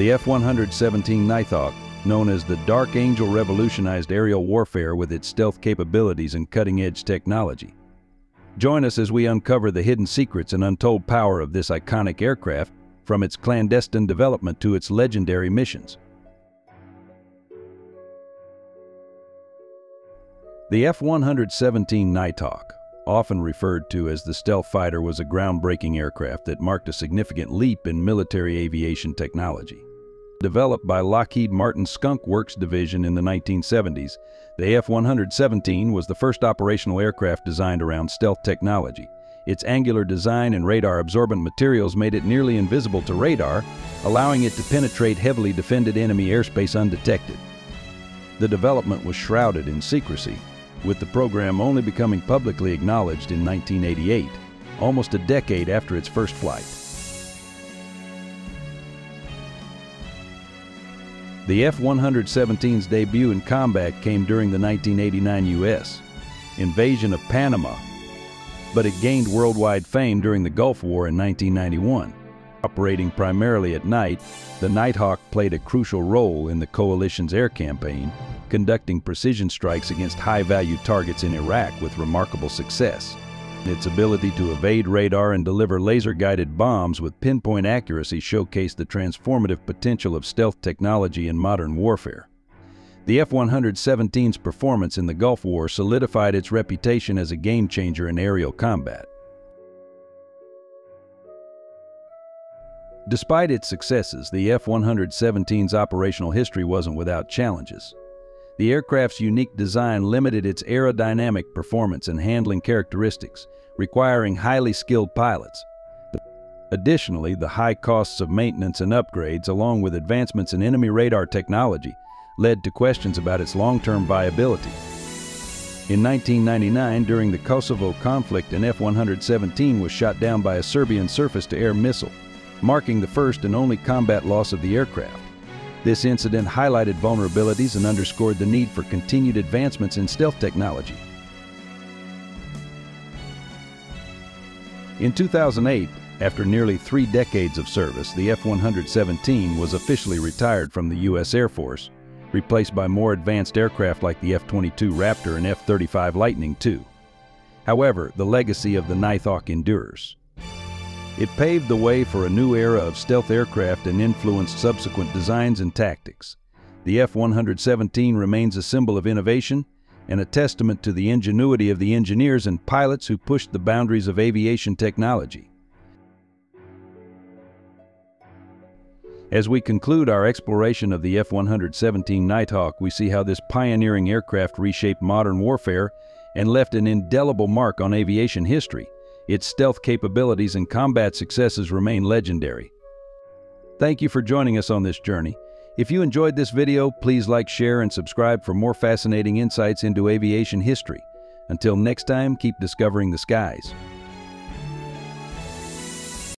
The F-117 Nighthawk, known as the Dark Angel revolutionized aerial warfare with its stealth capabilities and cutting-edge technology. Join us as we uncover the hidden secrets and untold power of this iconic aircraft from its clandestine development to its legendary missions. The F-117 Nighthawk, often referred to as the stealth fighter, was a groundbreaking aircraft that marked a significant leap in military aviation technology. Developed by Lockheed Martin Skunk Works division in the 1970s, the F-117 was the first operational aircraft designed around stealth technology. Its angular design and radar-absorbent materials made it nearly invisible to radar, allowing it to penetrate heavily defended enemy airspace undetected. The development was shrouded in secrecy, with the program only becoming publicly acknowledged in 1988, almost a decade after its first flight. The F-117's debut in combat came during the 1989 U.S. invasion of Panama, but it gained worldwide fame during the Gulf War in 1991. Operating primarily at night, the Nighthawk played a crucial role in the coalition's air campaign, conducting precision strikes against high-value targets in Iraq with remarkable success. Its ability to evade radar and deliver laser-guided bombs with pinpoint accuracy showcased the transformative potential of stealth technology in modern warfare. The F-117's performance in the Gulf War solidified its reputation as a game-changer in aerial combat. Despite its successes, the F-117's operational history wasn't without challenges. The aircraft's unique design limited its aerodynamic performance and handling characteristics, requiring highly skilled pilots. Additionally, the high costs of maintenance and upgrades, along with advancements in enemy radar technology, led to questions about its long-term viability. In 1999, during the Kosovo conflict, an F-117 was shot down by a Serbian surface-to-air missile, marking the first and only combat loss of the aircraft. This incident highlighted vulnerabilities and underscored the need for continued advancements in stealth technology. In 2008, after nearly three decades of service, the F-117 was officially retired from the U.S. Air Force, replaced by more advanced aircraft like the F-22 Raptor and F-35 Lightning II. However, the legacy of the Nighthawk endures. It paved the way for a new era of stealth aircraft and influenced subsequent designs and tactics. The F-117 remains a symbol of innovation and a testament to the ingenuity of the engineers and pilots who pushed the boundaries of aviation technology. As we conclude our exploration of the F-117 Nighthawk, we see how this pioneering aircraft reshaped modern warfare and left an indelible mark on aviation history. Its stealth capabilities and combat successes remain legendary. Thank you for joining us on this journey. If you enjoyed this video, please like, share, and subscribe for more fascinating insights into aviation history. Until next time, keep discovering the skies.